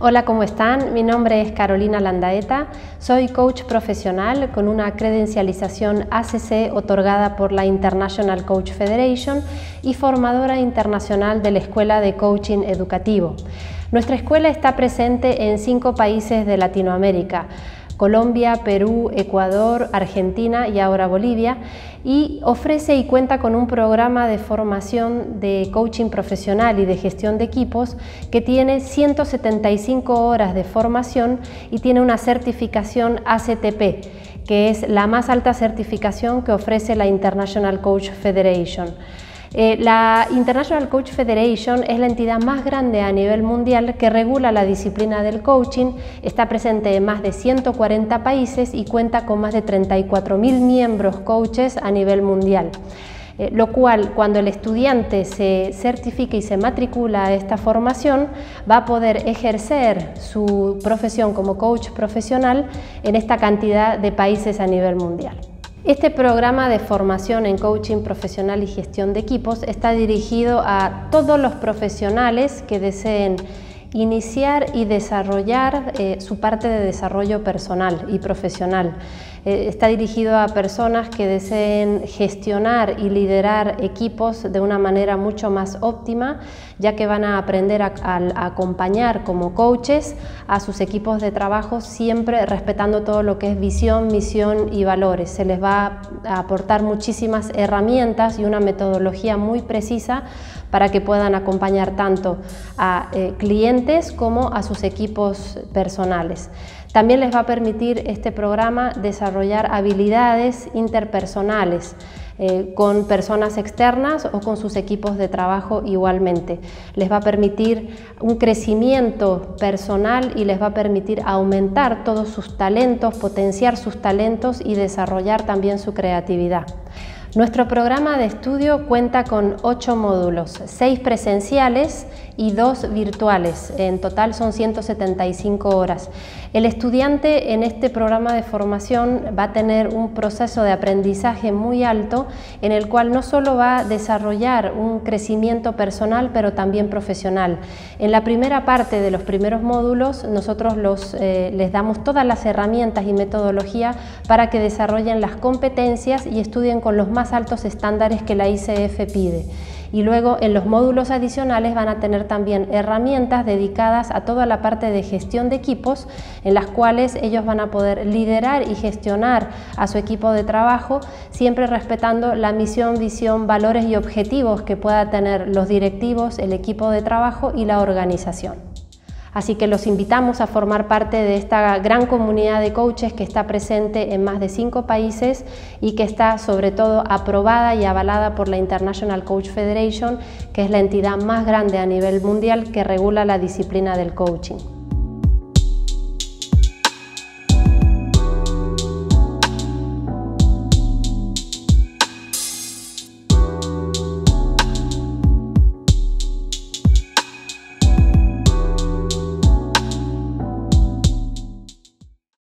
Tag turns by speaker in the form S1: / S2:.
S1: Hola, ¿cómo están? Mi nombre es Carolina Landaeta, soy coach profesional con una credencialización ACC otorgada por la International Coach Federation y formadora internacional de la Escuela de Coaching Educativo. Nuestra escuela está presente en cinco países de Latinoamérica, Colombia, Perú, Ecuador, Argentina y ahora Bolivia, y ofrece y cuenta con un programa de formación de coaching profesional y de gestión de equipos que tiene 175 horas de formación y tiene una certificación ACTP, que es la más alta certificación que ofrece la International Coach Federation. Eh, la International Coach Federation es la entidad más grande a nivel mundial que regula la disciplina del coaching, está presente en más de 140 países y cuenta con más de 34.000 miembros coaches a nivel mundial. Eh, lo cual cuando el estudiante se certifica y se matricula a esta formación va a poder ejercer su profesión como coach profesional en esta cantidad de países a nivel mundial. Este programa de formación en coaching profesional y gestión de equipos está dirigido a todos los profesionales que deseen iniciar y desarrollar eh, su parte de desarrollo personal y profesional. Eh, está dirigido a personas que deseen gestionar y liderar equipos de una manera mucho más óptima, ya que van a aprender a, acompañar como coaches a sus equipos de trabajo siempre respetando todo lo que es visión, misión y valores. Se les va a aportar muchísimas herramientas y una metodología muy precisa para que puedan acompañar tanto a eh, clientes como a sus equipos personales. También les va a permitir este programa desarrollar habilidades interpersonales eh, con personas externas o con sus equipos de trabajo igualmente. Les va a permitir un crecimiento personal y les va a permitir aumentar todos sus talentos, potenciar sus talentos y desarrollar también su creatividad. Nuestro programa de estudio cuenta con ocho módulos, seis presenciales y dos virtuales. En total son 175 horas. El estudiante en este programa de formación va a tener un proceso de aprendizaje muy alto en el cual no solo va a desarrollar un crecimiento personal, pero también profesional. En la primera parte de los primeros módulos nosotros eh, les damos todas las herramientas y metodología para que desarrollen las competencias y estudien con los más altos estándares que la ICF pide y luego en los módulos adicionales van a tener también herramientas dedicadas a toda la parte de gestión de equipos en las cuales ellos van a poder liderar y gestionar a su equipo de trabajo siempre respetando la misión, visión, valores y objetivos que pueda tener los directivos, el equipo de trabajo y la organización. Así que los invitamos a formar parte de esta gran comunidad de coaches que está presente en más de cinco países y que está sobre todo aprobada y avalada por la International Coach Federation, que es la entidad más grande a nivel mundial que regula la disciplina del coaching.